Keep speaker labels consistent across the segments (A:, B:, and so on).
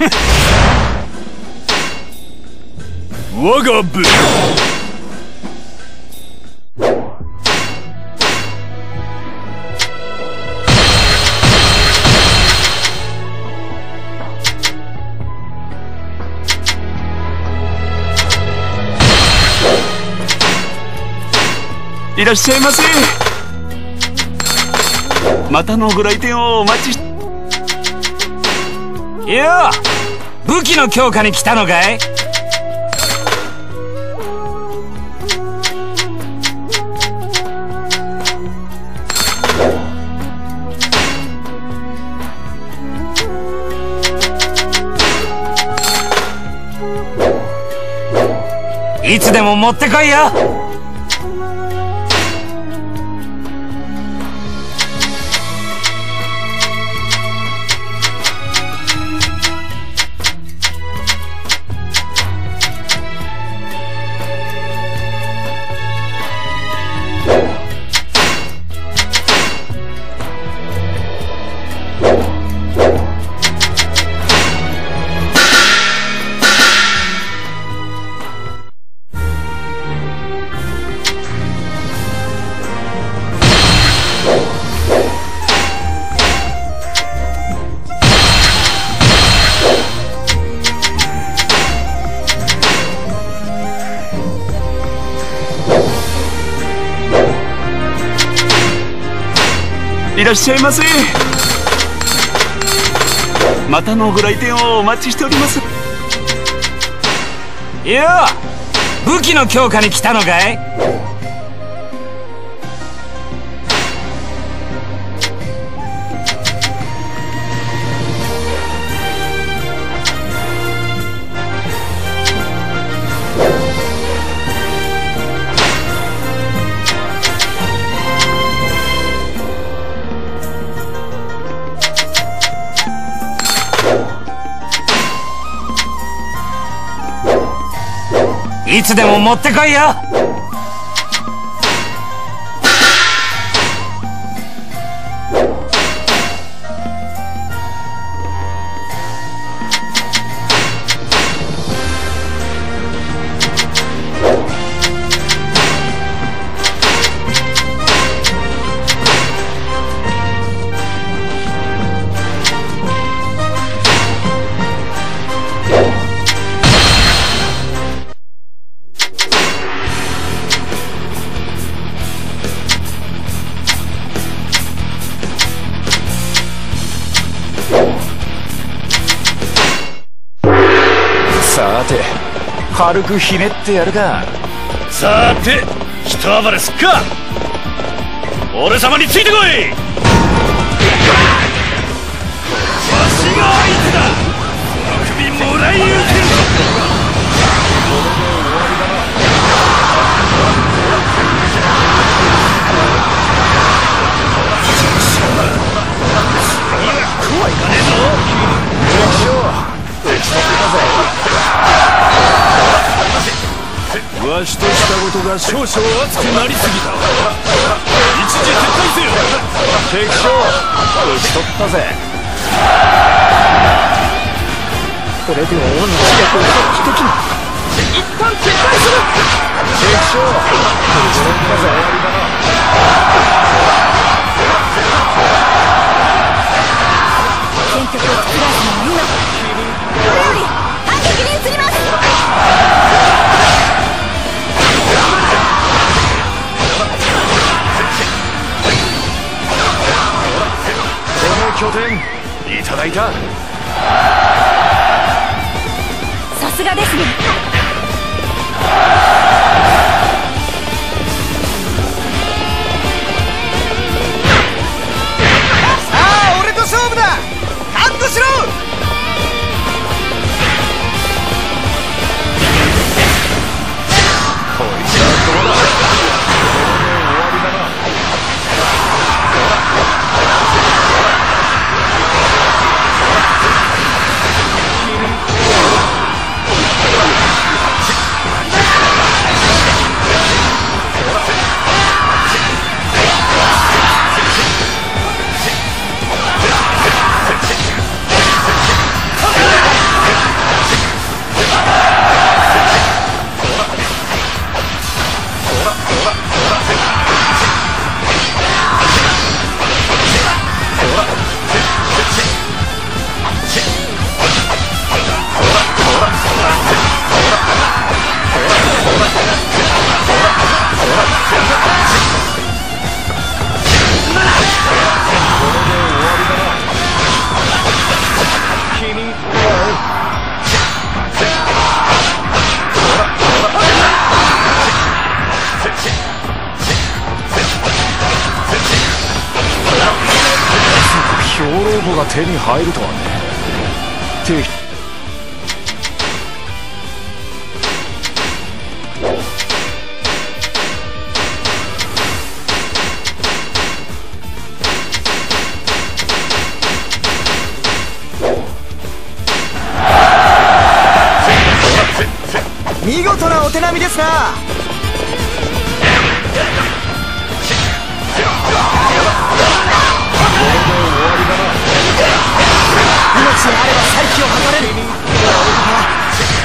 A: 我が部。いらっしゃいませ。またのご来店をお待ちして
B: よ武器の強化に来たのかい？いつでも持ってこいよ。
A: らっしゃいませ。またのご来店をお待ちしております。
B: よ武器の強化に来たのかい？つでも持ってこいよ。
C: さて軽くひねってやるか。
A: さて一暴れすっか。俺様についてこい。わしが相手だ。この首もらい受ける。わしとしたことが少々熱くなりすぎた一時撤退せよ。
C: 敵将討ち取ったぜ
B: これでは恩の知略を発揮できない一旦撤退する。
C: 敵将討ち取ったぜ
D: 戦局を覆すのは今これより反撃に移ります
C: い庫が手に入るとはね。敵
E: 見事なお手並みですな。命があれば再起を図れる。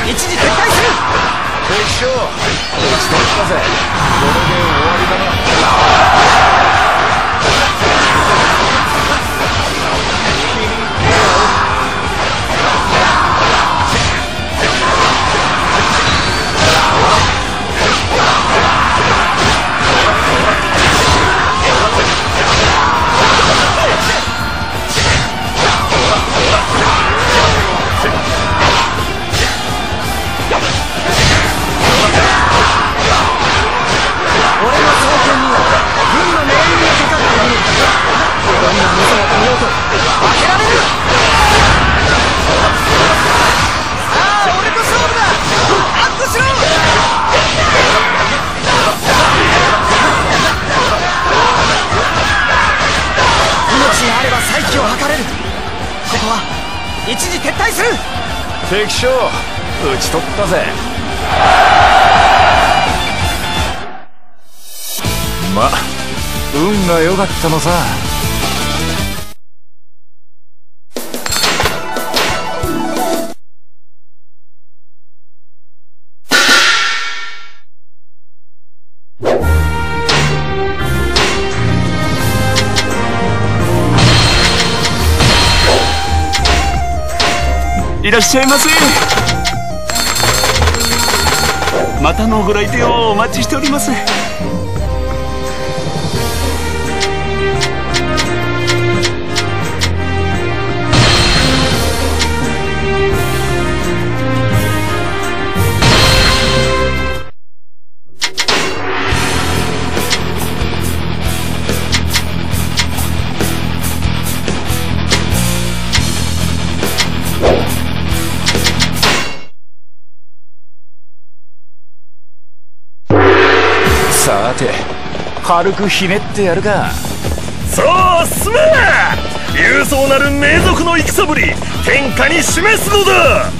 E: 一時撤退する。
F: 敵将打ち取ったぜこれで終わりだな
E: を図れる。ここは一時撤退する。
C: 敵将打ち取ったぜ。ま運が良かったのさ。
D: いらっしゃいませ。またのご来店をお待ちしております。
C: さて軽くひねってやるか。
D: さあ進め!勇壮なる名族の戦ぶり天下に示すのだ!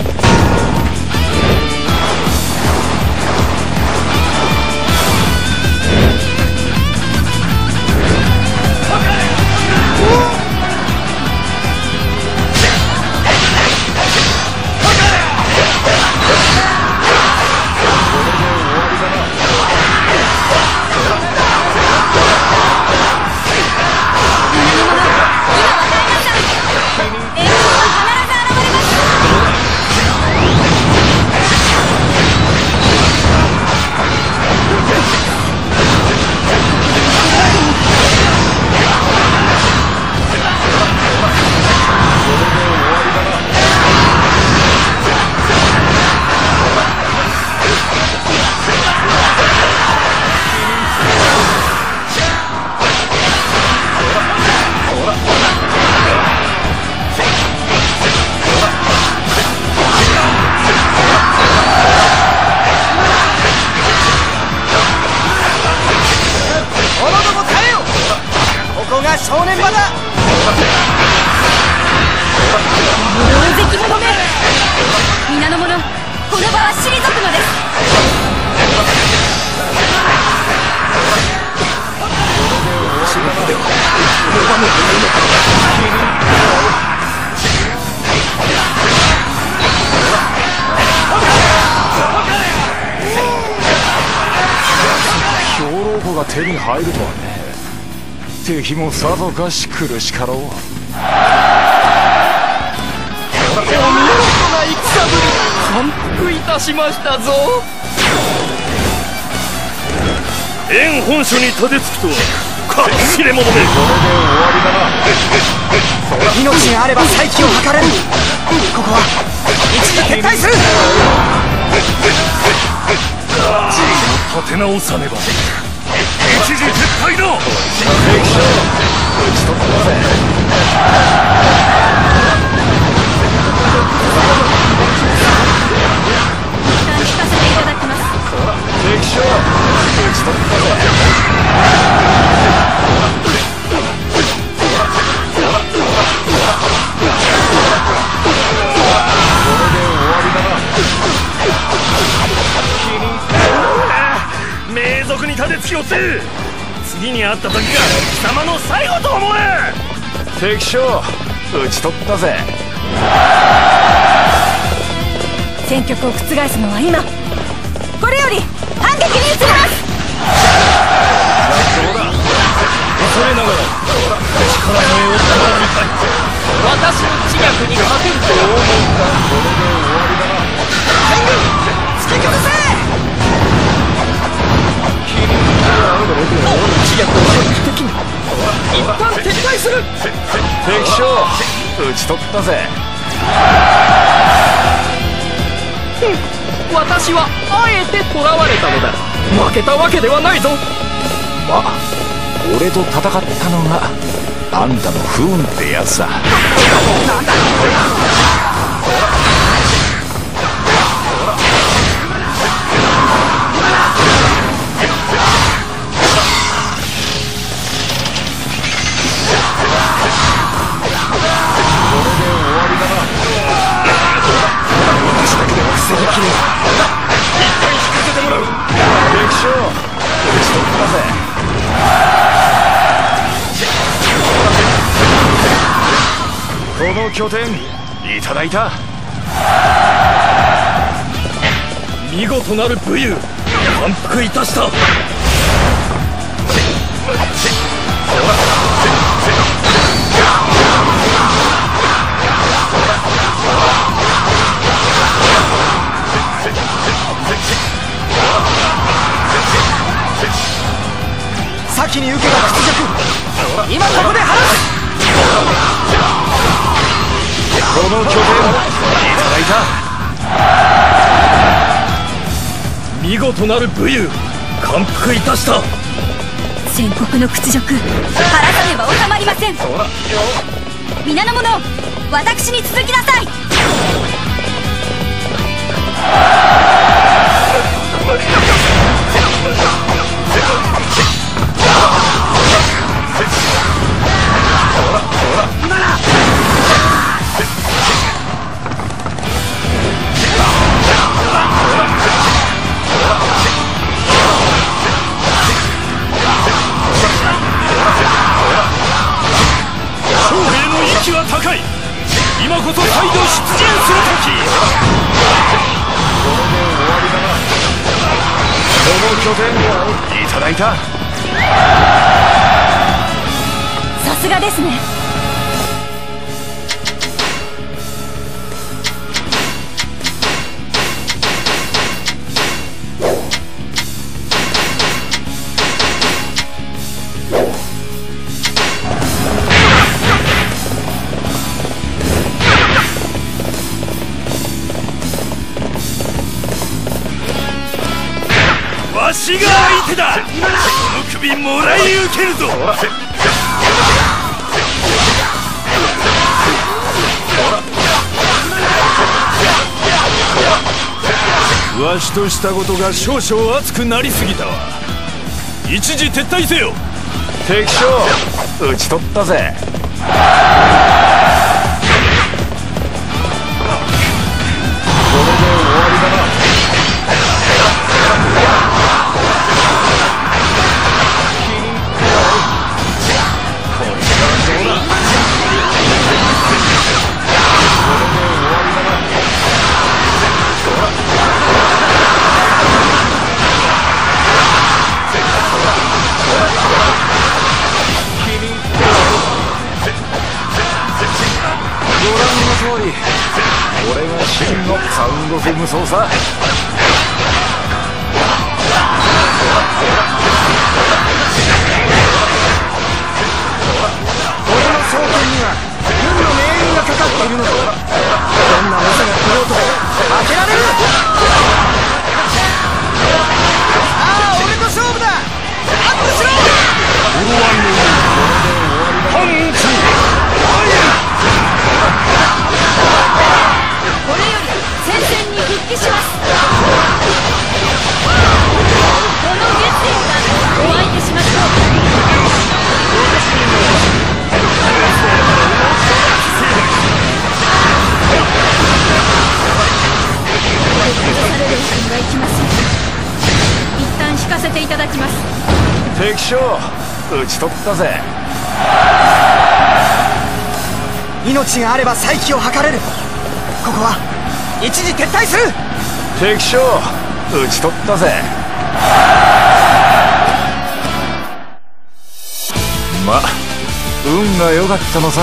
E: が
C: 手に入るとはね敵もさぞかし苦しかろうお見事な戦ぶり
E: 反復いたしましたぞ
D: 縁本所に立てつくとは。切れ者めこれで終わりだな
E: 命があれば再起を図れる。ここは一時撤退する。
D: 立て直さねば。一時撤退だ。
C: 敵将かせていただ
G: きます。敵る次に会った時が貴様の最後と思え
C: 敵将討ち取ったぜ。
D: 戦局を覆すのは今。これより反撃に移ります。
C: ったぜ。
E: 私はあえて囚われたのだ。負けたわけではないぞ。
C: まあ俺と戦ったのがあんたの不運ってやつだの拠点いただいた。
A: 見事なる武勇。感服いたした。
E: 先に受けた屈辱。今ここで晴らす
C: の拠点いただいた
A: 見事なる武勇感服いたした。
D: 戦国の屈辱晴らさねば収まりません。皆の者私に続きなさい
A: い
C: た。
D: さすがですね。
A: らい受けるぞ。わしとしたことが少々熱くなりすぎたわ。一時撤退せよ。
C: 敵将討ち取ったぜ。
D: Sulfur. 崩されるわけにはいきません一旦引かせていただきます。
C: 敵将討ち取ったぜ。
E: 命があれば再起を図れる。ここは一時撤退する。
C: 敵将討ち取ったぜ。ま運が良かったのさ